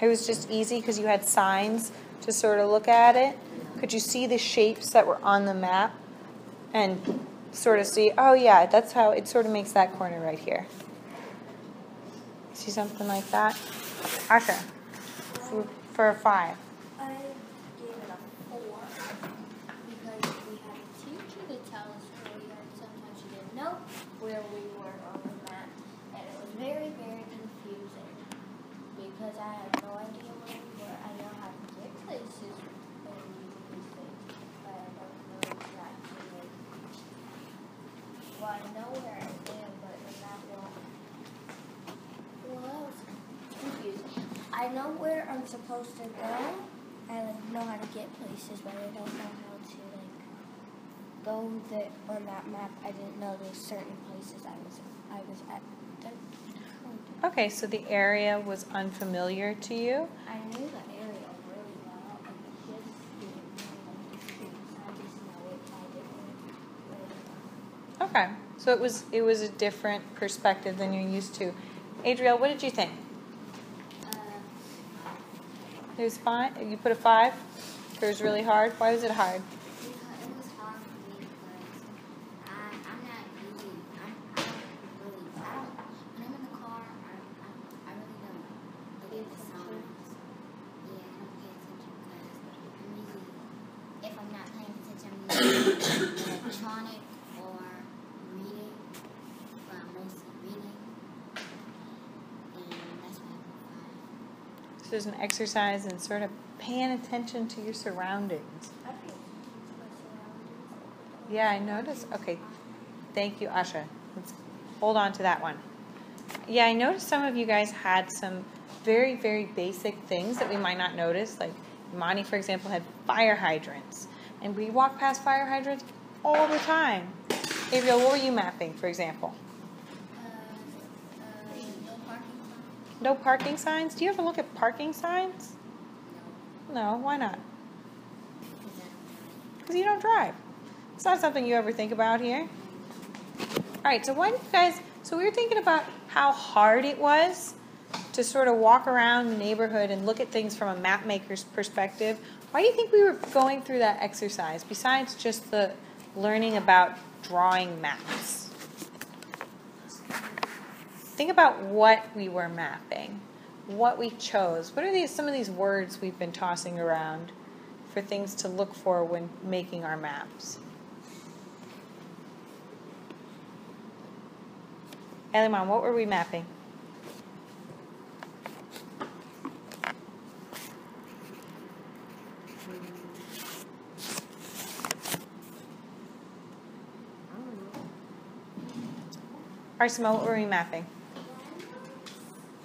it was just easy. Because you had signs to sort of look at it. Could you see the shapes that were on the map and sort of see, oh yeah, that's how it sort of makes that corner right here. See something like that? Asha, for, for a five. I gave it a four because we had a teacher to tell us where we are. Sometimes she didn't know where we were on the map, and it was very, very confusing because I had no idea where we were. I know how to get places and these things, but I don't know exactly like. Well, I know where I am, but the map won't. Well, that was confusing. I know where I'm supposed to go. I like know how to get places, but I don't know how to like go there on that map. I didn't know there's certain places I was I was at. The, Okay, so the area was unfamiliar to you. I knew the area really well, and just didn't know like. I just know it by different ways. Okay, so it was it was a different perspective than you're used to. Adriel, what did you think? Uh, It was fine. You put a five. It was really hard. Why was it hard? Because it was hard for me because I, I'm not really, I'm, I don't really, I don't, when I'm in the car, I, I, I really don't look at the signs. Yeah, I don't pay attention because I'm usually, if I'm not paying attention, I'm usually electronic or reading, but I'm mostly reading. And that's why I put five. This is an exercise in sort of paying attention to your surroundings. I paid attention to my surroundings. Yeah, I noticed. Okay, thank you, Asha. Let's hold on to that one. Yeah, I noticed some of you guys had some very, very basic things that we might not notice. Like Monty, for example, had fire hydrants. And we walk past fire hydrants all the time. Gabriel, what were you mapping, for example? No parking signs? Do you ever look at parking signs? No, No, why not? Mm-hmm. because I don't drive. Because you don't drive. It's not something you ever think about here. All right, so why do you guys? So we were thinking about how hard it was to sort of walk around the neighborhood and look at things from a map maker's perspective. Why do you think we were going through that exercise besides just the learning about drawing maps? Think about what we were mapping, what we chose. What are these some of these words we've been tossing around for things to look for when making our maps? Eliman, what were we mapping? Arsima, what were we mapping?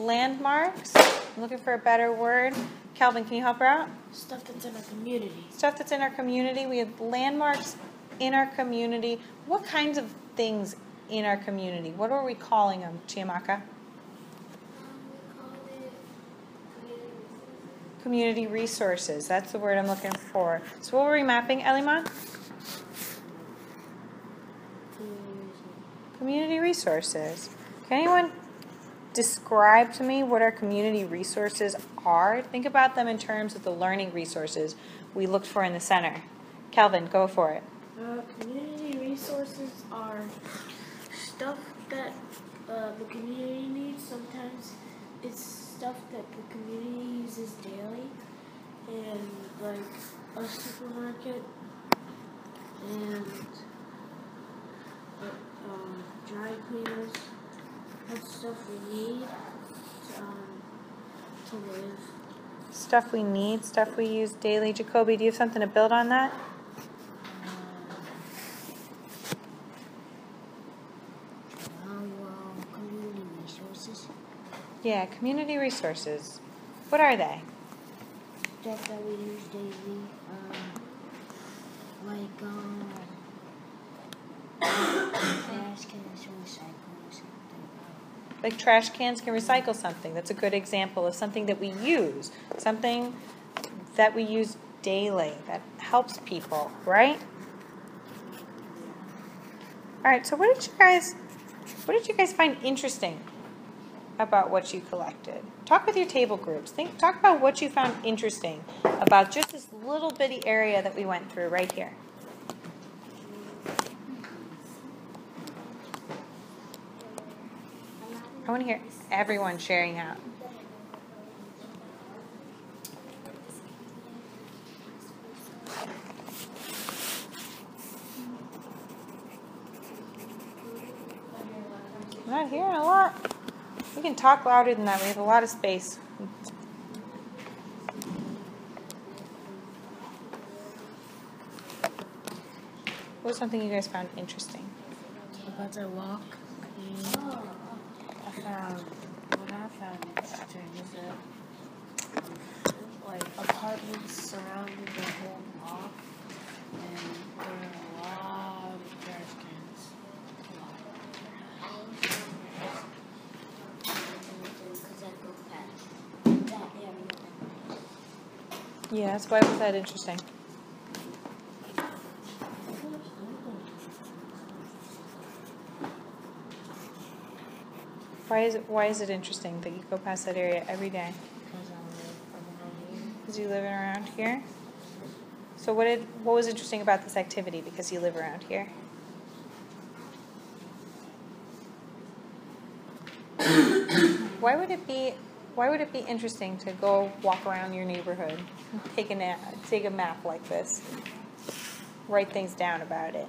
Landmarks. I'm looking for a better word. Calvin, can you help her out? Stuff that's in our community. Stuff that's in our community. We have landmarks in our community. What kinds of things in our community? What are we calling them, Chiamaka? We call it community Community resources. That's the word I'm looking for. So what were we mapping, Eliman? Community resources. Can anyone describe to me what our community resources are? Think about them in terms of the learning resources we looked for in the center. Calvin, go for it. Uh, community resources are stuff that uh, the community needs. Sometimes it's stuff that the community uses daily, and like a supermarket and uh, uh, dry cleaners. Stuff we need to, um, to live. Stuff we need, stuff we use daily. Jacoby, do you have something to build on that? Well, community resources. Yeah, community resources. What are they? Stuff that we use daily. Um, like, um, trash cans, recycle or something. Like trash cans can recycle something. That's a good example of something that we use, something that we use daily that helps people, right? All right. So what did you guys what did you guys find interesting about what you collected. Talk with your table groups. Think, talk about what you found interesting about just this little bitty area that we went through right here. I want to hear everyone sharing out. I'm not hearing a lot. We can talk louder than that. We have a lot of space. What was something you guys found interesting? About the walk, Found what I found interesting is that like apartments surrounded the whole block, and there were a lot of trash cans. Because I go past that. Yes, why was that interesting? Why is it why is it interesting that you go past that area every day? Because. You live around here? So what did what was interesting about this activity because you live around here? why would it be why would it be interesting to go walk around your neighborhood, take a take a map like this, write things down about it?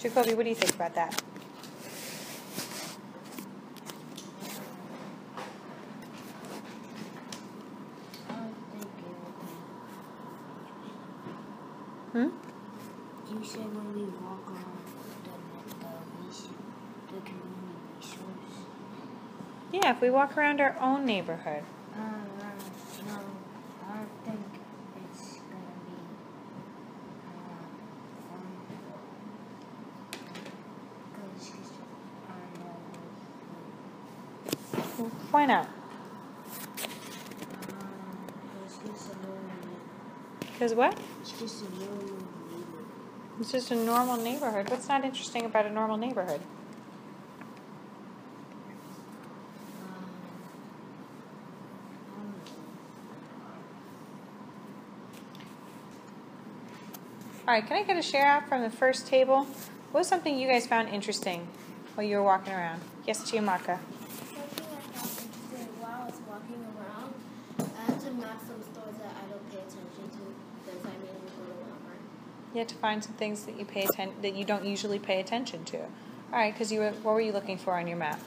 Jacoby, what do you think about that? I think it Hmm? You said when we walk around the the res- the community resource. Yeah, if we walk around our own neighborhood. Uh, no, I don't think it's gonna be. Uh, um, cause, cause I know. Why not? Um, cause it's a normal. Because what? It's just a normal neighborhood. It's just a normal neighborhood. What's not interesting about a normal neighborhood? All right, can I get a share out from the first table? What was something you guys found interesting while you were walking around? Yes, Chiamaka. Something I found interesting while I was walking around, I had to map some stores that I don't pay attention to because I mainly go to Walmart. You had to find some things that you pay atten- that you don't usually pay attention to. All right, because you were, what were you looking for on your map?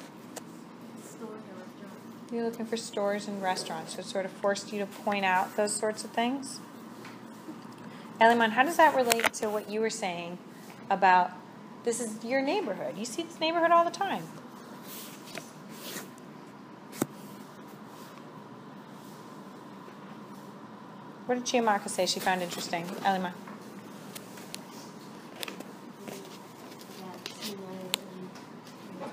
Stores and restaurants. You were looking for stores and restaurants, so it sort of forced you to point out those sorts of things. Eliman, how does that relate to what you were saying about this is your neighborhood? You see this neighborhood all the time. What did Chiamaka say she found interesting? Eliman. That, you know, and-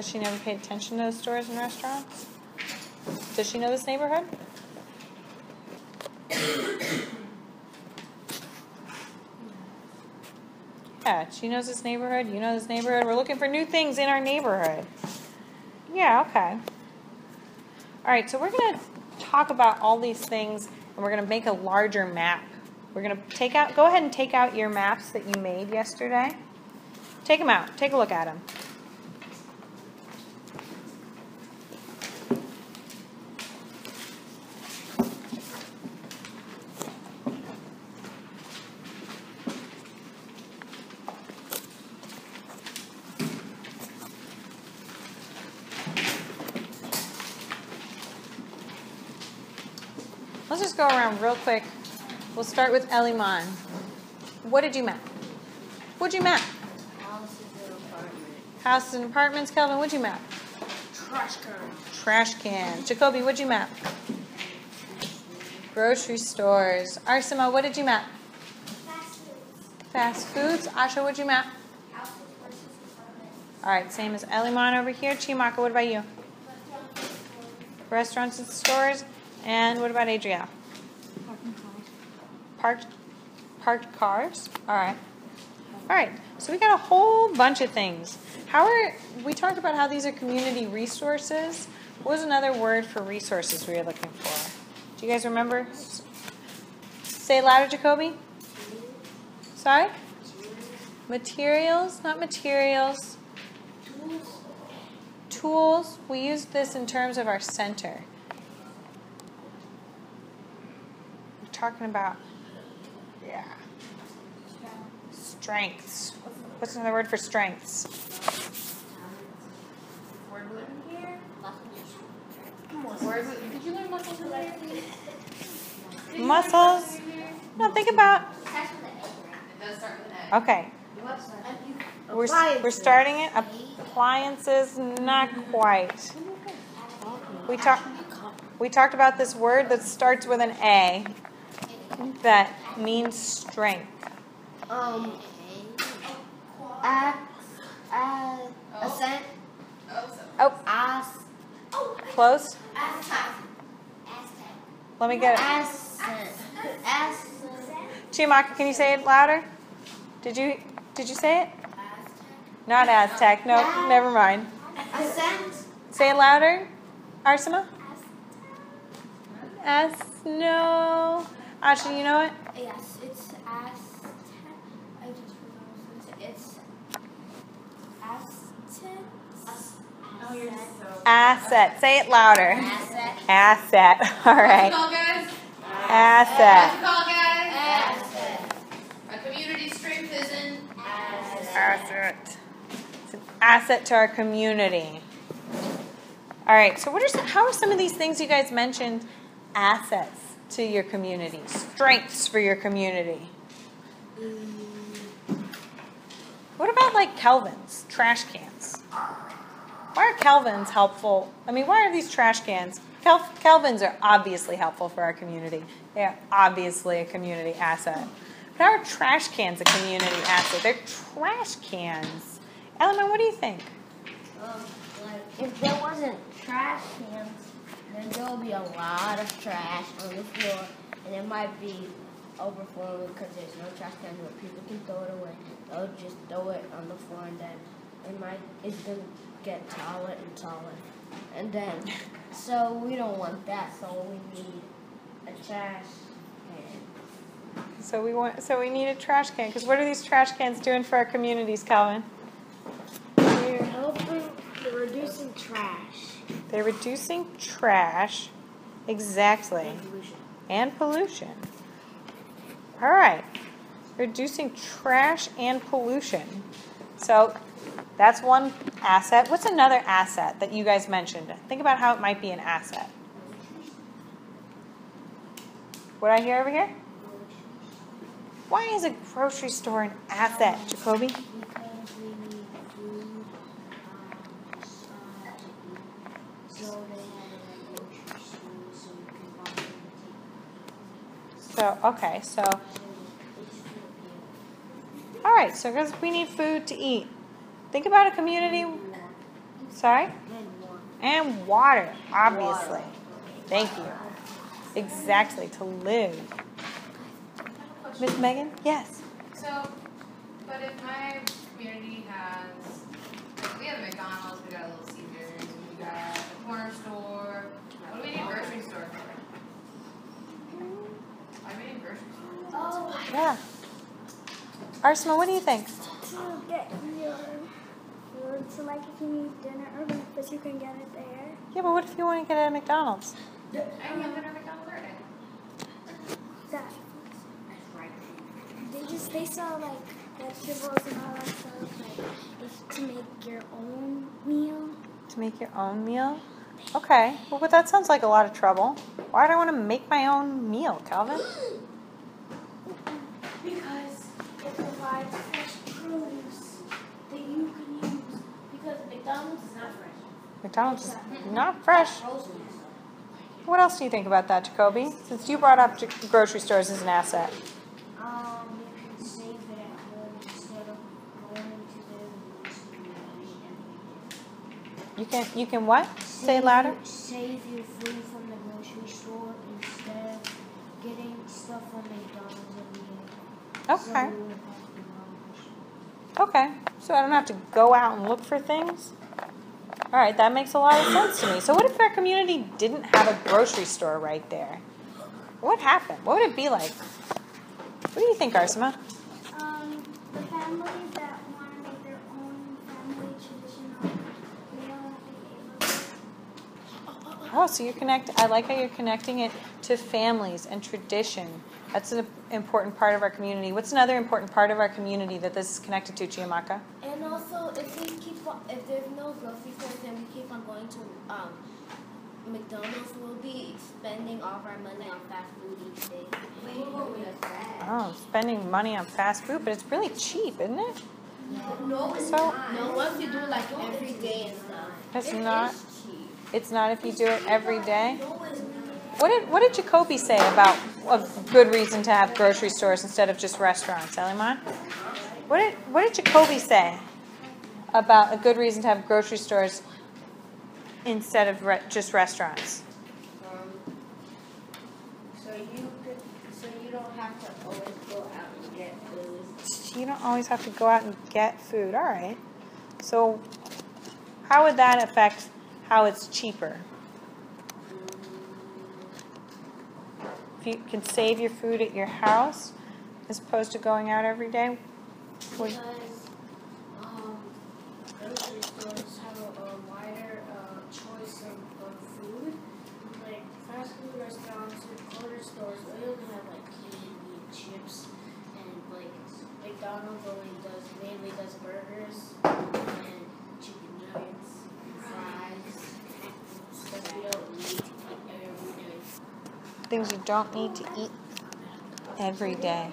But she never paid attention to the stores and restaurants? Does she know this neighborhood? Yeah, she knows this neighborhood, you know this neighborhood. We're looking for new things in our neighborhood. Yeah, okay. All right, so we're going to talk about all these things and we're going to make a larger map. We're going to take out, go ahead and take out your maps that you made yesterday. Take them out, take a look at them. Let's just go around real quick. We'll start with Eliman. What did you map? What'd you map? Houses and apartments. Houses and apartments. Kelvin, what'd you map? Trash can. Trash can. Jacoby, what'd you map? Grocery stores. Arsima, what did you map? Fast foods. Fast foods. Asha, what'd you map? Houses versus apartments. All right, same as Eliman over here. Chiamaka, what about you? Restaurants and stores. And what about Adriel? Parked, parked cars. All right. All right, so we got a whole bunch of things. How are we talked about how these are community resources? What was another word for resources we were looking for? Do you guys remember? Say louder, Jacoby. Sorry? Materials, not materials. Tools. Tools. We use this in terms of our center. We're talking about, yeah, strengths. What's another word for strengths? Word here. Muscles. Word. Did you learn muscles in there? Did you learn Muscles. No, think about. Starts with an A, right? It does start with an A. Okay, we're we're starting it. Appliances, not quite. We talked. We talked about this word that starts with an A that means strength. Um, a, a, ascent, Oh. Oh, as, close. Let me get it. ascent, ascent, Chiamaka, can you say it louder? Did you did you say it? Not Aztec. No, never mind. ascent, Say it louder, Arsima. As no. Actually, you know what? Yes, it's Aztec. I just forgot what I was gonna say. It's Aztec. Oh, you're so. Asset. Say it louder. asset, Asset. All right. called, guys? Asset. What's guys? asset, A community strength is in. Asset. It's an asset to our community. All right. So, what are some, how are some of these things you guys mentioned assets to your community? Strengths for your community. What about like Kelvins, trash cans? Why are Kelvins helpful? I mean, why are these trash cans? Kel- Kelvins are obviously helpful for our community. They are obviously a community asset. But are trash cans a community asset? They're trash cans. Eleanor, what do you think? Um, like if there wasn't trash cans, then there would be a lot of trash on the floor, and it might be overflowing because there's no trash can where people can throw it away. They'll just throw it on the floor, and then it might it's gonna get taller and taller, and then so we don't want that. So we need a trash can. So we want. So we need a trash can because what are these trash cans doing for our communities, Calvin? They're helping reducing trash They're reducing trash, exactly, and pollution. All right, reducing trash and pollution. So that's one asset. What's another asset that you guys mentioned? Think about how it might be an asset. What I hear over here? Why is a grocery store an asset, Jacoby? because we need food, um, stuff to eat. So they have it at grocery stores, so we can buy them and take So okay, so all right, so because we need food to eat. Think about a community. Sorry. and water. Obviously. Thank you. Exactly, to live. Miss Megan? Yes. So, but if my community has, we have a McDonald's, we got a Little Caesars, we got a corner store. What do we need a grocery store for? Why do we need a grocery store? Oh, Yeah. Arsima, what do you think? to get your food. So, like, if you need dinner or breakfast, you can get it there. Yeah, but what if you want to get it at McDonald's? I can get dinner at McDonald's every day. That they just they sell like vegetables and all that stuff. Like, if to make your own meal. To make your own meal? Okay. Well, but that sounds like a lot of trouble. Why do I want to make my own meal, Calvin? because it provides fresh produce that you can use. Because McDonald's is not fresh. McDonald's is not fresh. What else do you think about that, Jacoby? Since you brought up grocery stores as an asset. You can you can what? Say it louder. Save your food from the grocery store instead of getting stuff from McDonald's every day. So Okay. you won't have to Okay, so I don't have to go out and look for things? All right, that makes a lot of sense to me. So what if our community didn't have a grocery store right there? What happened? What would it be like? What do you think, Arsima? Um, the families Oh, so you're connect. I like how you're connecting it to families and tradition. That's an important part of our community. What's another important part of our community that this is connected to, Chiamaka? And also, if we keep on, if there's no grocery stores and we keep on going to um, McDonald's, we'll be spending all of our money on fast food each day. Oh, spending money on fast food, but it's really cheap, isn't it? No, it's So- not. No, once you do like every day and stuff. It's It not. It's not if you do it every day. What did what did Jacoby say about a good reason to have grocery stores instead of just restaurants, Eliman? What did what did Jacoby say about a good reason to have grocery stores instead of re- just restaurants? Um, so you could, so you don't have to always go out and get food. You don't always have to go out and get food. All right. So how would that affect how it's cheaper? If you can save your food at your house as opposed to going out every day, Because um, grocery stores have a, a wider uh, choice of, of food. Like fast food restaurants and corner stores, they only have like candy and chips, and like McDonald's only does mainly does burgers and chicken nuggets, fries, stuff you don't need to eat every day. Things you don't need to eat every day.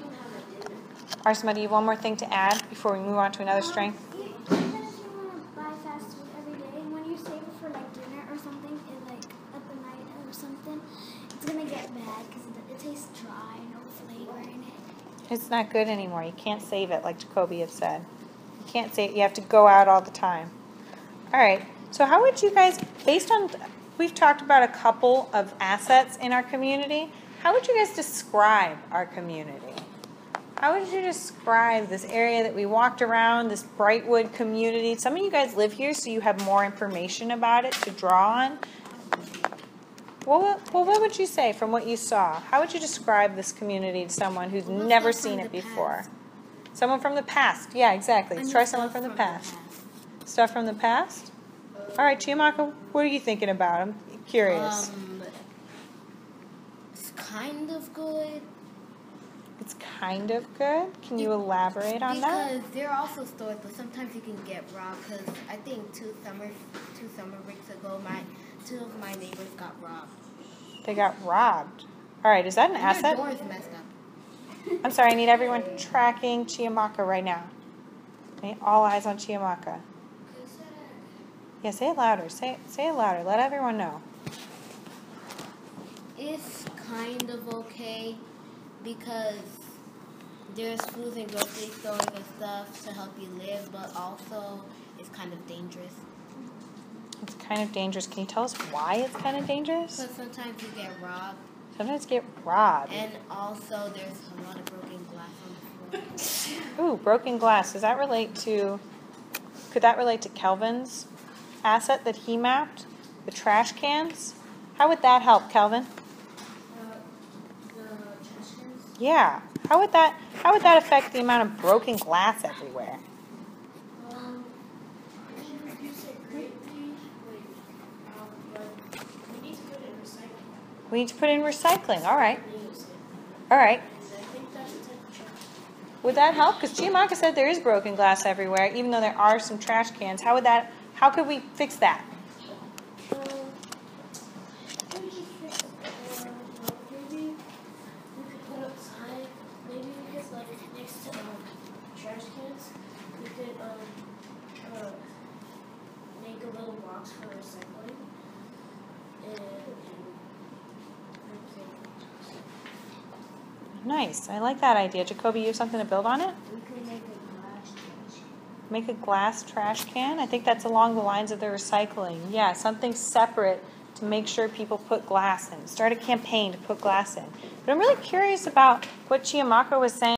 Arsima, do you have one more thing to add before we move on to another strength? Um, Even if you want to buy fast food every day, and when you save it for like dinner or something, it like at the night or something, it's gonna get bad because it, it tastes dry, no flavor in it. It's not good anymore. You can't save it like Jacoby had said. You can't save it. You have to go out all the time. All right. So how would you guys, based on, we've talked about a couple of assets in our community. How would you guys describe our community? How would you describe this area that we walked around, this Brightwood community? Some of you guys live here, so you have more information about it to draw on. Well, what, well, what would you say from what you saw? How would you describe this community to someone who's never seen it before? past. Someone from the past. Yeah, exactly. Let's try someone from the past. past. Stuff from the past? All right, Chiamaka, what are you thinking about? I'm curious. Um, it's kind of good it's kind of good. Can you elaborate on that? because there are also stores, but sometimes you can get robbed. Because I think two summer two summer breaks ago, my two of my neighbors got robbed. They got robbed. All right, is that an And their asset? doors messed up. I'm sorry, I need everyone tracking Chiamaka right now. All eyes on Chiamaka. Yeah, say it louder. Say it, say it louder. Let everyone know. It's kind of okay because there's food and grocery stores and stuff to help you live, but also it's kind of dangerous. It's kind of dangerous. Can you tell us why it's kind of dangerous? Because sometimes you get robbed, Sometimes get robbed. and also there's a lot of broken glass on the floor. Ooh, broken glass. Does that relate to? Could that relate to Kelvin's asset that he mapped? The trash cans. How would that help, Kelvin? Uh, the trash cans. Yeah. How would that? How would that affect the amount of broken glass everywhere? Um, if you say greatly, like, um, we need to put in recycling. We need to put in recycling. All right. All right. I think that's the type of trash. Would that help? Because Chiamaka said there is broken glass everywhere, even though there are some trash cans. How would that? How could we fix that? Nice. I like that idea. Jacoby, you have something to build on it? We could make a glass trash. Make a glass trash can? I think that's along the lines of the recycling. Yeah, something separate to make sure people put glass in. Start a campaign to put glass in. But I'm really curious about what Chiamaka was saying.